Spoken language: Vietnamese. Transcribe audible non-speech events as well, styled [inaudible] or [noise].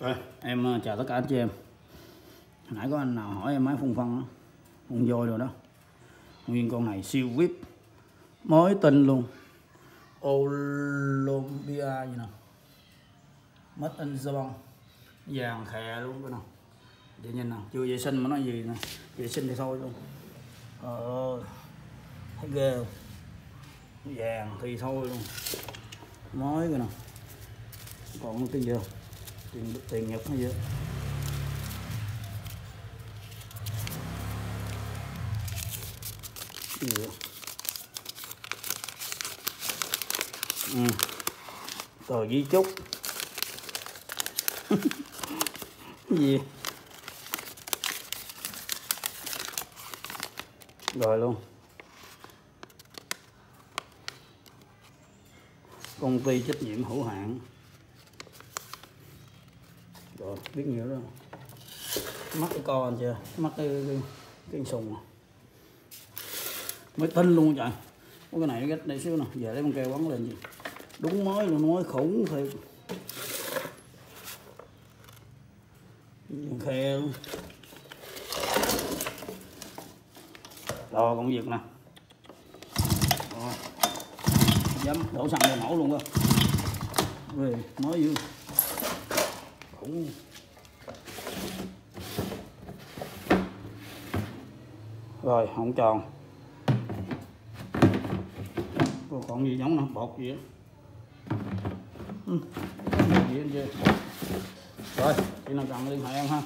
Rồi, em ờ, chào tất cả anh chị em. Hồi nãy có anh nào hỏi em máy phun phân đó Phun vôi rồi đó. Nguyên con này siêu vip Mới tinh luôn. Olympia gì nè Mất in Japan. Vàng khè luôn cái nào. Để nhìn nào. chưa vệ sinh mà nói gì nè. Vệ sinh thì thôi luôn. Ờ Thấy ghê không? Vàng thì thôi luôn. Mới cái nào. Còn cái gì không? Tiền tiền nhập nó vậy. Gì vậy? Ừ. tờ di chúc. [laughs] Gì? Rồi luôn. Công ty trách nhiệm hữu hạn rồi biết nhiều rồi mắt cái con chưa? Mắt cái cái, cái sùng mới tinh luôn trời. Cái này cái đây xíu nè. Giờ lấy con keo bắn lên gì? Đúng mới luôn mới khủng thiệt. Khe luôn rồi công việc nè. Rồi. Dám đổ xăng lên nổ luôn cơ về mới dữ khủng rồi, không tròn. Còn còn gì giống nó bột gì á? Ừ. gì anh chưa rồi chị nào cần liên hệ em ha.